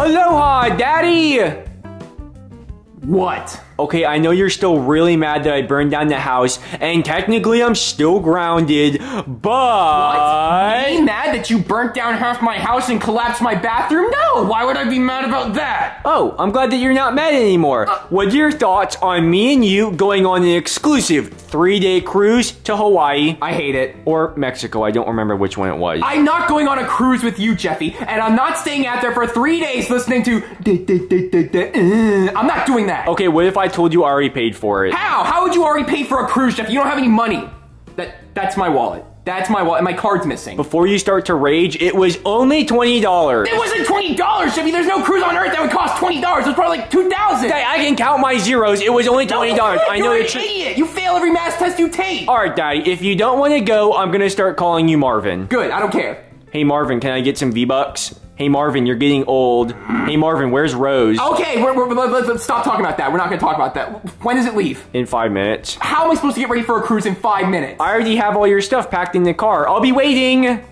Aloha, Daddy! What? Okay, I know you're still really mad that I burned down the house, and technically I'm still grounded, but... Me mad that you burnt down half my house and collapsed my bathroom? No! Why would I be mad about that? Oh, I'm glad that you're not mad anymore. Uh, What's your thoughts on me and you going on an exclusive three-day cruise to Hawaii I hate it. or Mexico? I don't remember which one it was. I'm not going on a cruise with you, Jeffy, and I'm not staying out there for three days listening to. "Da, da, da, da, da, uh." I'm not doing that. okay, what if I told you I already paid for it? How? How would you already pay for a cruise, Jeffy? You don't have any money. That that's my wallet. That's my wallet. My card's missing. Before you start to rage, it was only $20. It wasn't twenty dollars, Jeffy. There's no cruise on Earth that would cost twenty dollars. It was probably like two thousand. Hey, I can count my zeros. It was only $20. I know You're an idiot. You fail every math test you take. Alright, Daddy, if you don't want to go, I'm gonna start calling you Marvin. Good. I don't care. Hey, Marvin, can I get some V-Bucks? Hey, Marvin, you're getting old. Hey, Marvin, where's Rose? Okay, we're, we're, let, us stop talking about that. We're not going to talk about that. When does it leave? In five minutes. How am I supposed to get ready for a cruise in five minutes? I already have all your stuff packed in the car. I'll be waiting.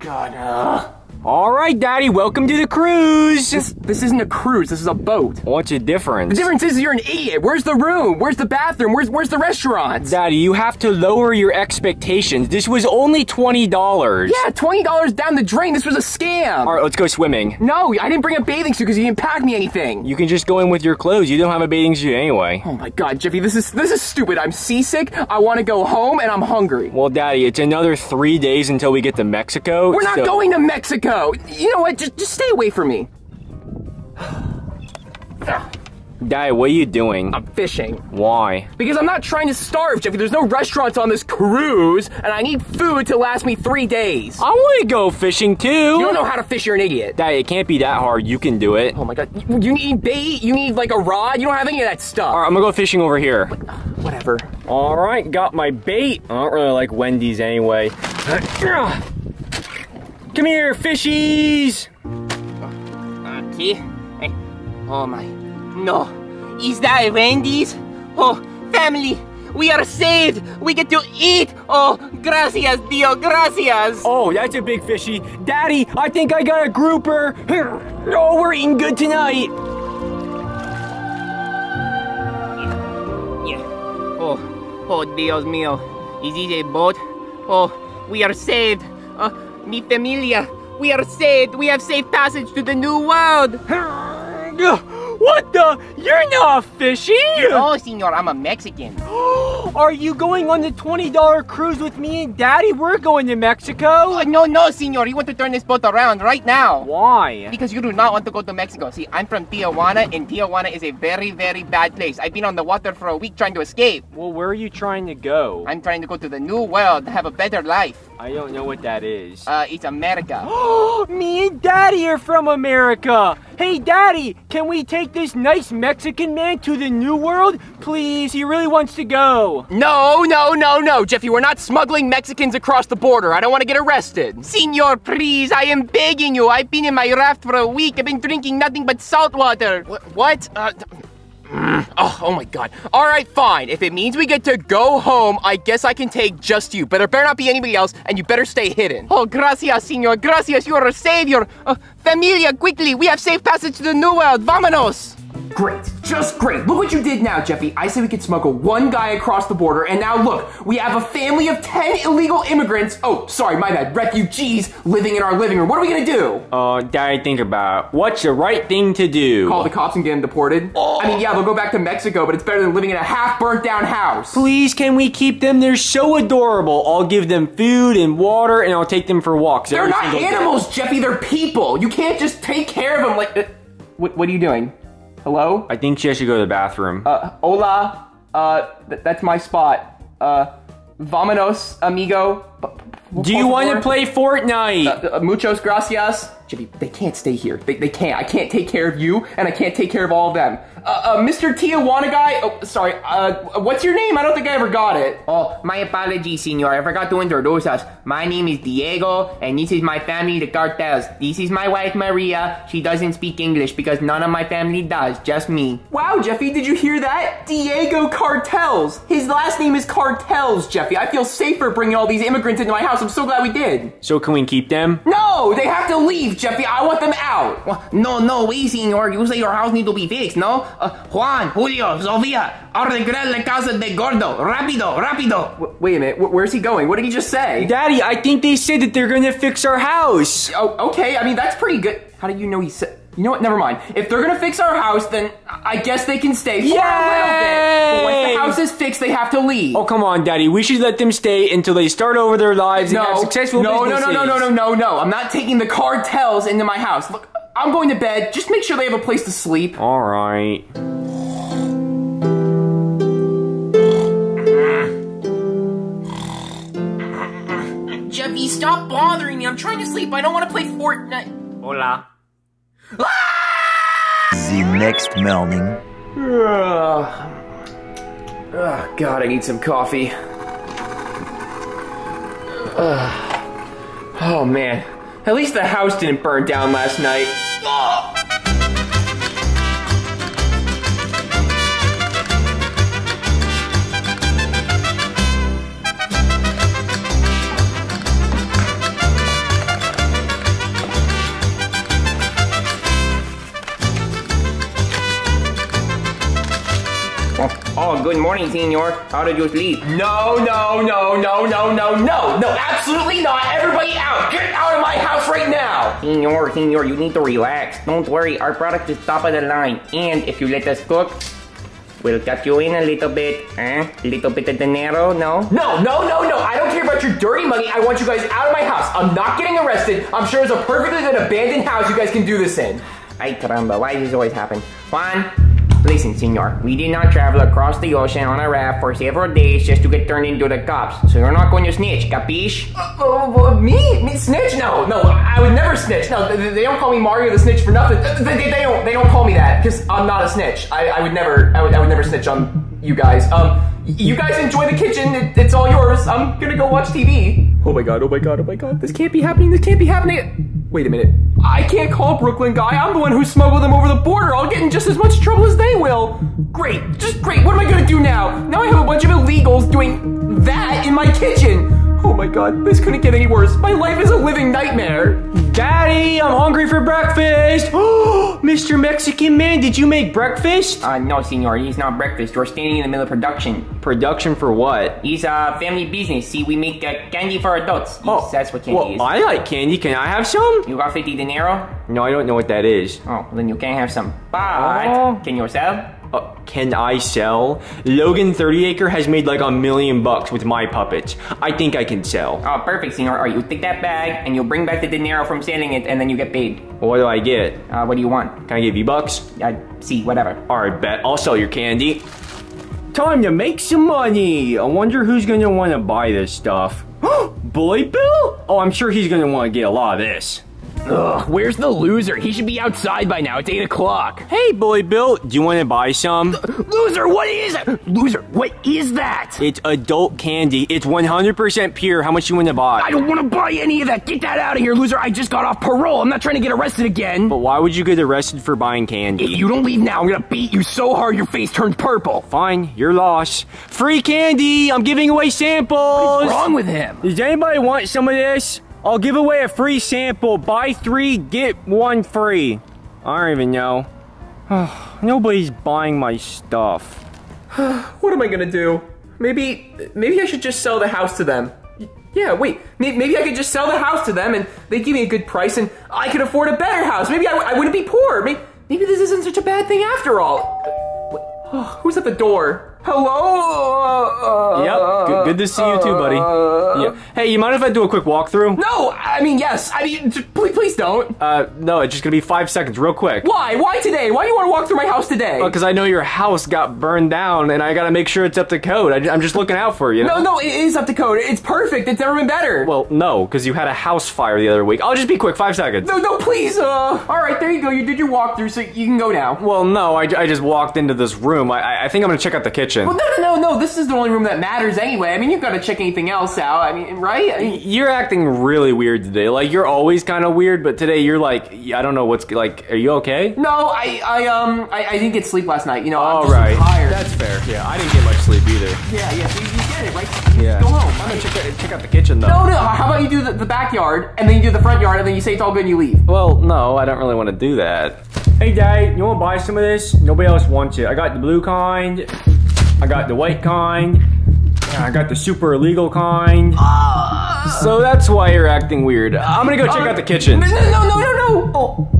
God, uh, All right, Daddy, welcome to the cruise. this this isn't a cruise. This is a boat. What's the difference? The difference is you're an idiot. Where's the room? Where's the bathroom? Where's where's the restaurant? Daddy, you have to lower your expectations. This was only $20. yeah, twenty dollars down the drain. This was a scam. All right, let's go swimming. No, I didn't bring a bathing suit because you didn't pack me anything. You can just go in with your clothes. You don't have a bathing suit anyway. Oh my God, Jeffy, this is this is stupid. I'm seasick. I want to go home, and I'm hungry. Well, Daddy, it's another three days until we get to Mexico. We're not so- going to Mexico. You know what? Just just stay away from me. Daddy, what are you doing? I'm fishing. Why? Because I'm not trying to starve, Jeffy. There's no restaurants on this cruise, and I need food to last me three days. I want to go fishing too. You don't know how to fish, you're an idiot. Daddy, it can't be that hard. You can do it. Oh my god. You you need bait? You need like a rod? You don't have any of that stuff. All right, I'm gonna go fishing over here. Whatever. All right, got my bait. I don't really like Wendy's anyway. Come here, fishies. Okay. Hey. Oh my. No. Is that Wendy's? Oh, family. We are saved. We get to eat. Oh, gracias, Dio. Gracias. Oh, that's a big fishy. Daddy, I think I got a grouper. Oh, we're eating good tonight. Yeah. Oh, oh, Dios mío. Is this a boat? Oh, we are saved. Uh, mi familia. We are saved. We have safe passage to the new world. What the? You're not fishy. Oh, senor, I'm a Mexican. Are you going on the $20 cruise with me and Daddy? We're going to Mexico. Oh, no, no, senor. You want to turn this boat around right now. Why? Because you do not want to go to Mexico. See, I'm from Tijuana, and Tijuana is a very, very bad place. I've been on the water for a week trying to escape. Well, where are you trying to go? I'm trying to go to the new world, to have a better life. I don't know what that is. Uh, it's America. Me and Daddy are from America. Hey, Daddy, can we take this nice Mexican man to the New World? Please, he really wants to go. No, no, no, no, Jeffy. We're not smuggling Mexicans across the border. I don't want to get arrested. Senor, please, I am begging you. I've been in my raft for a week. I've been drinking nothing but salt water. What? what? Uh, oh, oh my god. All right, fine. If it means we get to go home, I guess I can take just you. But there better not be anybody else, and you better stay hidden. Oh, gracias, senor. Gracias, you are a savior. Uh, familia, quickly. We have safe passage to the new world. Vámonos. Great, just great. Look what you did now, Jeffy. I said we could smuggle one guy across the border, and now look, we have a family of 10 illegal immigrants. Oh, sorry, my bad. Refugees living in our living room. What are we gonna do? Uh, Daddy, think about it. what's the right thing to do. Call the cops and get them deported? I mean, yeah, they'll go back to Mexico, but it's better than living in a half burnt down house. Please, can we keep them? They're so adorable. I'll give them food and water, and I'll take them for walks. They're not single day. animals, Jeffy. They're people. You can't just take care of them like. Uh, what, what are you doing? Hello? I think she has to go to the bathroom. Uh, hola. Uh, th- that's my spot. Uh, amigo. Do you want to play Fortnite? Uh, muchos gracias. Jimmy, they can't stay here. They, they can't. I can't take care of you, and I can't take care of all of them. Uh, uh, Mr. Tijuana guy. Oh, sorry. Uh, what's your name? I don't think I ever got it. Oh, my apologies, senor. I forgot to introduce us. My name is Diego, and this is my family, the Cartels. This is my wife, Maria. She doesn't speak English because none of my family does, just me. Wow, Jeffy, did you hear that? Diego Cartels. His last name is Cartels, Jeffy. I feel safer bringing all these immigrants into my house. I'm so glad we did. so can we keep them? No, they have to leave. Leave, Jeffy. I want them out. Well, no, no, we, senor. You say your house need to be fixed, no? Uh, Juan, Julio, Sofia, arreglar la casa de gordo. Rápido, rápido. W- wait a minute. Wh- where's he going? What did he just say? Daddy, I think they said that they're gonna fix our house. Oh, okay. I mean, that's pretty good. How do you know he said? You know what? Never mind. If they're gonna fix our house, then I guess they can stay for a little bit. But once the house is fixed, they have to leave. Oh, come on, Daddy. We should let them stay until they start over their lives and have successful no, no, no, no, no, no, no, no. I'm not taking the cartels into my house. Look, I'm going to bed. Just make sure they have a place to sleep. All right. Jeffy, stop bothering me. I'm trying to sleep. I don't want to play Fortnite. Hola. The next morning. Ugh. Ugh, God, I need some coffee. Ugh. Oh man, at least the house didn't burn down last night. Oh, good morning, senor. How did you sleep? No, no, no, no, no, no, no, no, absolutely not. Everybody out! Get out of my house right now! Senor, senor, you need to relax. Don't worry, our product is top of the line. And if you let us cook, we'll cut you in a little bit. Eh? A little bit of dinero, no? No, no, no, no. I don't care about your dirty money. I want you guys out of my house. I'm not getting arrested. I'm sure it's a perfectly good abandoned house you guys can do this in. Ay, caramba, why does this always happen? Juan, listen, senor. We did not travel across the ocean on a raft for several days just to get turned into the cops. So you're not going to snitch, capiche? Uh, uh, me? Me snitch? No, no, I would never snitch. No, they, they don't call me Mario the snitch for nothing. They, they, they don't. They don't call me that because I'm not a snitch. I, I would never. I would, I would never snitch on you guys. Um, you guys enjoy the kitchen. It, it's all yours. I'm gonna go watch TV. Oh my god! Oh my god! Oh my god! This can't be happening. This can't be happening. Wait a minute. I can't call Brooklyn guy. I'm the one who smuggled them over the border. I'll get in just as much trouble as they will. Great. Just great. What am I gonna do now? Now I have a bunch of illegals doing that in my kitchen. Oh my god, this couldn't get any worse. My life is a living nightmare. Daddy, I'm hungry for breakfast. Mr. Mexican man, did you make breakfast? Uh, no, senor, it's not breakfast. You're standing in the middle of production. Production for what? It's a family business. See, we make uh, candy for adults. Yes, that's what candy Oh, well, is. I like candy. Can I have some? You got 50 dinero? No, I don't know what that is. Oh, then you can't have some. But, Oh. can you sell? Uh, can I sell? Logan Thirtyacre has made like a million bucks with my puppets. I think I can sell. Oh, perfect, senor. All right, you take that bag and you'll bring back the dinero from selling it, and then you get paid. What do I get? Uh, what do you want? Can I give you bucks? Uh, see, whatever. Alright, bet. I'll sell your candy. Time to make some money. I wonder who's gonna want to buy this stuff. Bully Bill? Oh, I'm sure he's gonna want to get a lot of this. Ugh, where's the loser? He should be outside by now. It's 8 o'clock. Hey, Bully Bill, do you want to buy some? Uh, loser, what is it? Loser, what is that? It's adult candy. It's 100% pure. How much you want to buy? I don't want to buy any of that. Get that out of here, loser. I just got off parole. I'm not trying to get arrested again. But why would you get arrested for buying candy? If you don't leave now, I'm gonna beat you so hard your face turns purple. Fine, your loss. Free candy! I'm giving away samples! What's wrong with him? Does anybody want some of this? I'll give away a free sample. Buy three, get one free. I don't even know. Nobody's buying my stuff. What am I gonna do? Maybe, maybe I should just sell the house to them. Yeah, wait. Maybe I could just sell the house to them, and they give me a good price, and I could afford a better house. Maybe I, wouldn't be poor. Maybe, this isn't such a bad thing after all. Who's at the door? Hello? Uh, Yep, good, good to see you too, buddy. Yeah. Hey, you mind if I do a quick walkthrough? No, I mean yes. I mean, please, please don't. Uh, no, it's just gonna be five seconds, real quick. Why? Why today? Why do you want to walk through my house today? Because I know your house got burned down, and I gotta make sure it's up to code. I, am just looking out for you. No, no, it is up to code. It's perfect. It's never been better. Well, no, because you had a house fire the other week. I'll just be quick, five seconds. no, no, please. Uh, all right, there you go. You did your walkthrough, so you can go now. Well, no, I, I just walked into this room. I- I, I think I'm gonna check out the kitchen. Well, no, no, no, no. This is the only room that matters anyway. I mean, you've got to check anything else out. I mean, right? I mean, You're acting really weird today. Like you're always kind of weird, but today you're like, I don't know what's like. Are you okay? no, I, I, um, I, I didn't get sleep last night. You know, I'm All just right, tired. that's fair. Yeah, I didn't get much sleep either. yeah, yeah. So you, you get minute, right? Yeah. Go home. I'm gonna check out, check out the kitchen though. No, no. How about you do the, the backyard, and then you do the front yard, and then you say it's all good and you leave? Well, no, I don't really want to do that. Hey, Dad, you want to buy some of this? Nobody else wants it. I got the blue kind. I got the white kind. I got the super illegal kind. So that's why you're acting weird. I'm gonna go check out the kitchen. No, no, no, no, no. Oh,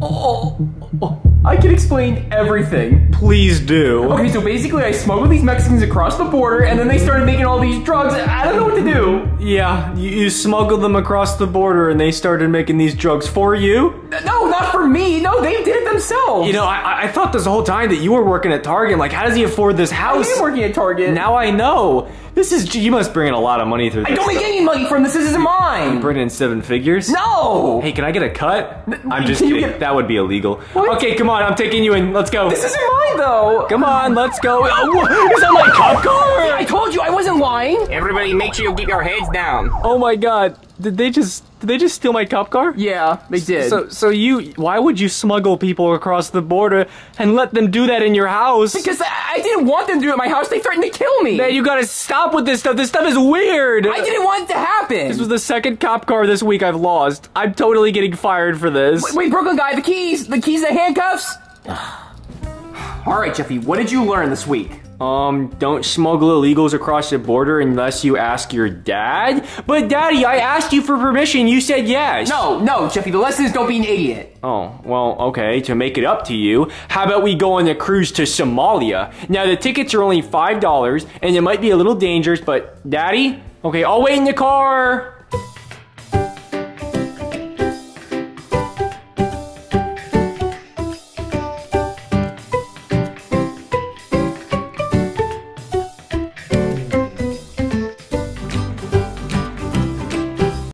oh. Oh, oh, I can explain everything. Please do. Okay, so basically, I smuggled these Mexicans across the border, and then they started making all these drugs. I don't know what to do. Yeah, you, you smuggled them across the border and they started making these drugs for you? No, not for me. No, they did it themselves. You know, I, I thought this whole time that you were working at Target. Like, how does he afford this I house? am working at Target. Now I know. This is, you must bring in a lot of money through this. I this. don't make any money from this. This isn't mine. Bring in seven figures? No. Hey, can I get a cut? I'm just kidding. get- That would be illegal. What? Okay, come on. I'm taking you in. Let's go. This isn't mine, though. Come on, let's go. Oh, is that my cop car? I told you I wasn't lying. Everybody, make sure you keep your heads down. Oh my god. Did they just did they just steal my cop car? Yeah, they did. So so you why would you smuggle people across the border and let them do that in your house? because I I didn't want them to do it in my house. They threatened to kill me. Man, you gotta stop with this stuff. This stuff is weird. I didn't want it to happen. This was the second cop car this week I've lost. I'm totally getting fired for this. Wait, Brooklyn guy, the keys, the keys, the handcuffs. All right, Jeffy, what did you learn this week? Um, don't smuggle illegals across the border unless you ask your dad? But daddy, I asked you for permission. You said yes. No, no, Jeffy, the lesson is don't be an idiot. Oh, well, okay, to make it up to you, how about we go on a cruise to Somalia? Now, the tickets are only $5, and it might be a little dangerous, but daddy? Okay, I'll wait in the car.